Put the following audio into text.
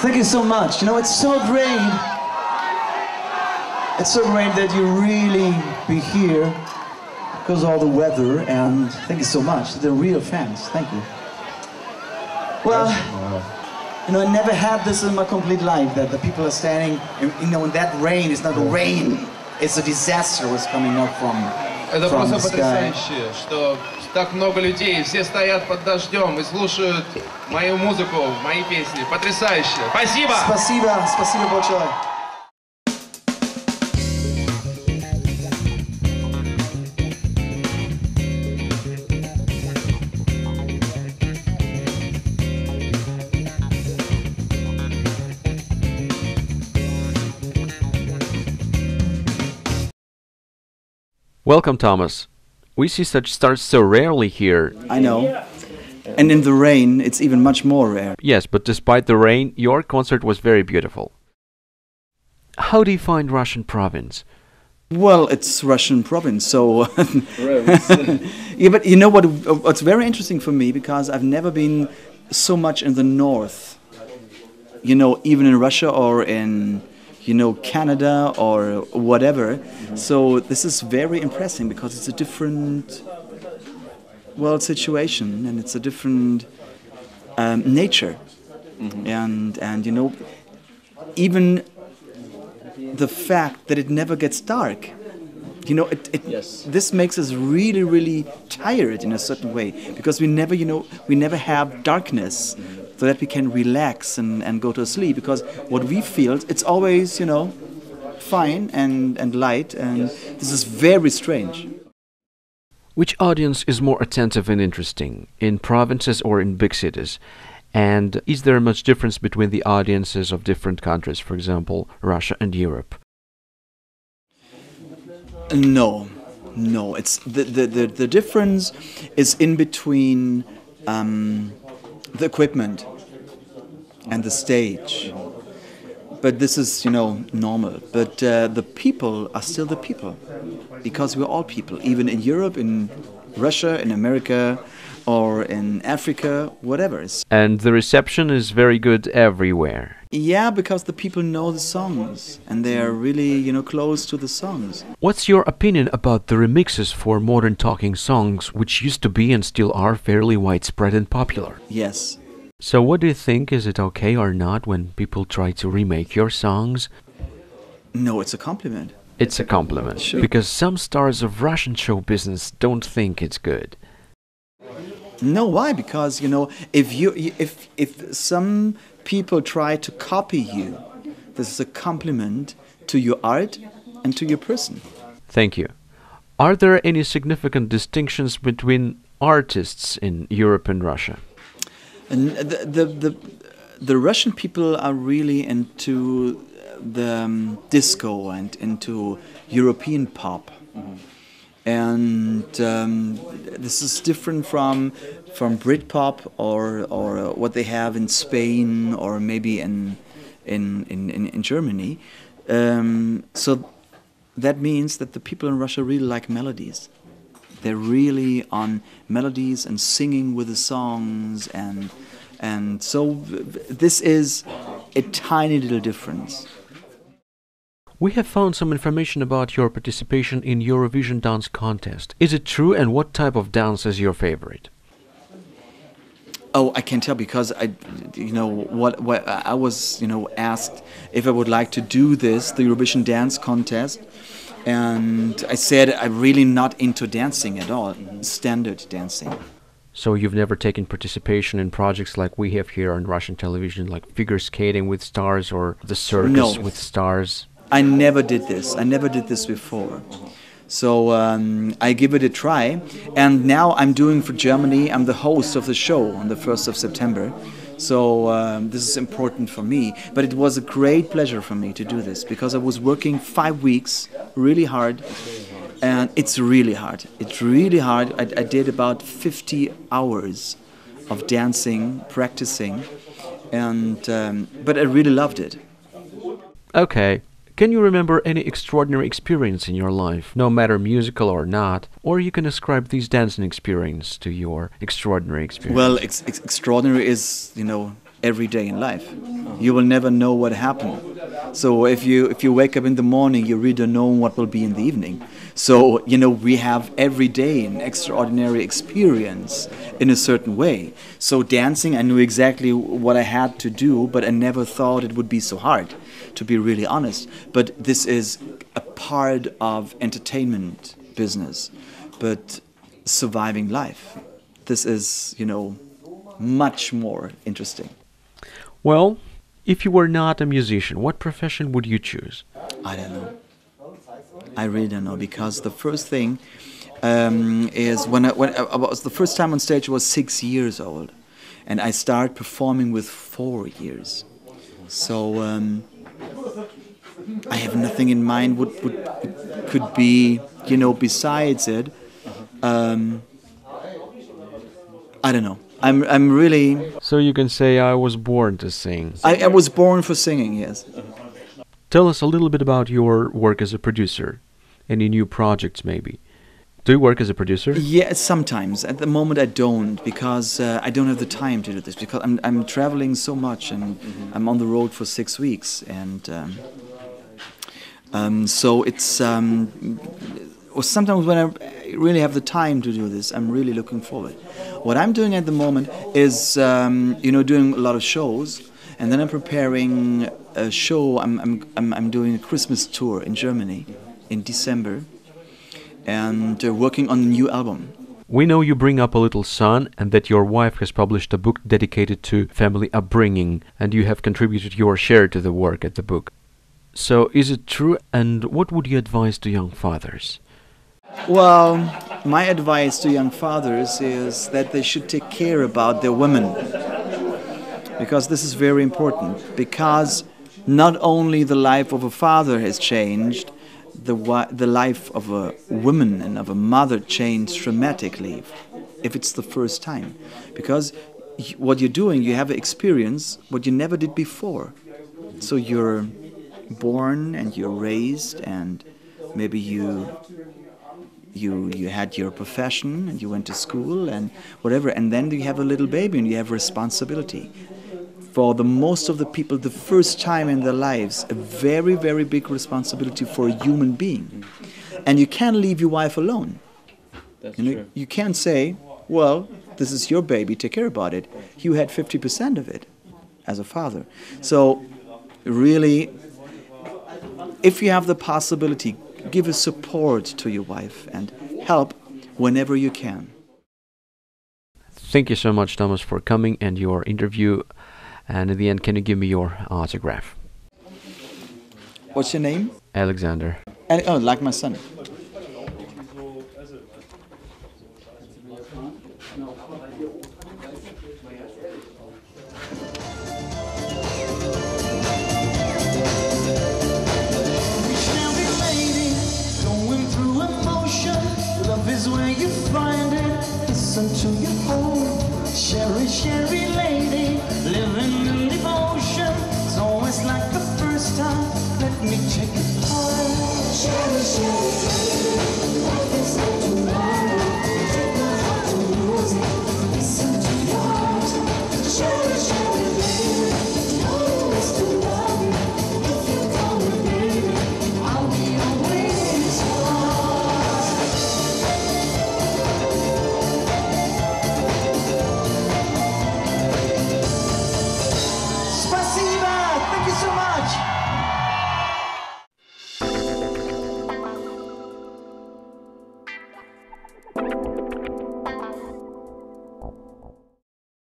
Thank you so much. You know, it's so great. It's so great that you really be here because of all the weather and thank you so much. They're real fans. Thank you. Well, you know, I never had this in my complete life that the people are standing, you know, in that rain, it's not a rain, it's a disaster what's coming up from, Это просто потрясающе, что так много людей, все стоят под дождем и слушают мою музыку, мои песни. Потрясающе. Спасибо! Спасибо, спасибо большое. Welcome, Thomas. We see such stars so rarely here. I know. And in the rain, it's even much more rare. Yes, but despite the rain, your concert was very beautiful. How do you find Russian province? Well, it's Russian province, so. yeah, but you know what? What's very interesting for me because I've never been so much in the north. You know, even in Russia or in, you know, Canada or whatever. So this is very impressive because it's a different, world situation and it's a different um, nature, and and you know, even the fact that it never gets dark. You know, it, it, this makes us really, really tired in a certain way because we never, you know, we never have darkness so that we can relax and, and go to sleep because what we feel, it's always, you know, fine and, and light and this is very strange. Which audience is more attentive and interesting, in provinces or in big cities? And is there much difference between the audiences of different countries, for example, Russia and Europe? No, no. It's the the, the, the difference is in between um, the equipment and the stage. But this is, you know, normal. But uh, the people are still the people, because we're all people. Even in Europe, in Russia, in America, or in Africa, whatever. And the reception is very good everywhere. yeah, because the people know the songs and they are really, you know, close to the songs. What's your opinion about the remixes for modern talking songs, which used to be and still are fairly widespread and popular? Yes. So, what do you think? Is it okay or not when people try to remake your songs? No, it's a compliment. It's a compliment. Sure. Because some stars of Russian show business don't think it's good. No, why? Because you know, if you if if some people try to copy you, this is a compliment to your art and to your person. Thank you. Are there any significant distinctions between artists in Europe and Russia? And the the the, the Russian people are really into the um, disco and into European pop. And um, this is different from from Britpop or or what they have in Spain or maybe in in in, in, in Germany. Um, so that means that the people in Russia really like melodies. They're really on melodies and singing with the songs and and so this is a tiny little difference. We have found some information about your participation in Eurovision Dance Contest. Is it true and what type of dance is your favorite? Oh, I can tell because I, you know, what, what I was, you know, asked if I would like to do this, the Eurovision Dance Contest, and I said I'm really not into dancing at all, standard dancing. So you've never taken participation in projects like we have here on Russian television, like figure skating with stars or the circus No. with stars? I never did this. I never did this before. So um, I give it a try, and now I'm doing for Germany. I'm the host of the show on the first of September. So um, this is important for me. But it was a great pleasure for me to do this because I was working five weeks, really hard, and it's really hard. It's really hard. I, I did about 50 hours of dancing, practicing, and um, but I really loved it. Okay. Can you remember any extraordinary experience in your life, no matter musical or not? Or you can ascribe this dancing experience to your extraordinary experience? Well, ex- ex- extraordinary is, you know, every day in life. You will never know what happened. So if you if you wake up in the morning, you really don't know what will be in the evening. So you know we have every day an extraordinary experience in a certain way. So dancing, I knew exactly what I had to do, but I never thought it would be so hard, to be really honest. But this is a part of entertainment business, but surviving life. This is you know much more interesting. Well, if you were not a musician, what profession would you choose? I don't know. I really don't know because the first thing um, is when I, when I was the first time on stage I was six years old, and I started performing with four years. So um, I have nothing in mind. What would could be you know besides it. Um, I don't know. I'm I'm really. So you can say I was born to sing. I, I was born for singing. Yes. Tell us a little bit about your work as a producer. Any new projects, maybe? Do you work as a producer? Yeah, sometimes. At the moment, I don't because uh, I don't have the time to do this because I'm I'm traveling so much and I'm on the road for six weeks and um, um, so it's um, or sometimes when I really have the time to do this, I'm really looking forward. What I'm doing at the moment is um, you know doing a lot of shows and then I'm preparing a show. I'm I'm I'm, doing a Christmas tour in Germany in December and uh, working on a new album. We know you bring up a little son and that your wife has published a book dedicated to family upbringing, and you have contributed your share to the work at the book. So, is it true, and what would you advise to young fathers? Well, my advice to young fathers is that they should take care about their women. Because this is very important. Because not only the life of a father has changed, the, the life of a woman and of a mother changed dramatically if it's the first time. Because what you're doing, you have an experience what you never did before. So you're born and you're raised and maybe you you you had your profession and you went to school and whatever and then you have a little baby and you have responsibility. For the most of the people the first time in their lives a very very big responsibility for a human being. And you can't leave your wife alone. That's you know true. you can't say well this is your baby take care about it. You had 50% of it as a father. So really if you have the possibility give a support to your wife and help whenever you can Thank you so much, Thomas, for coming and your interview. And in the end, can you give me your autograph? what's your name Alexander. And, oh like my son where you find it. Listen to your home. Cheri, Cheri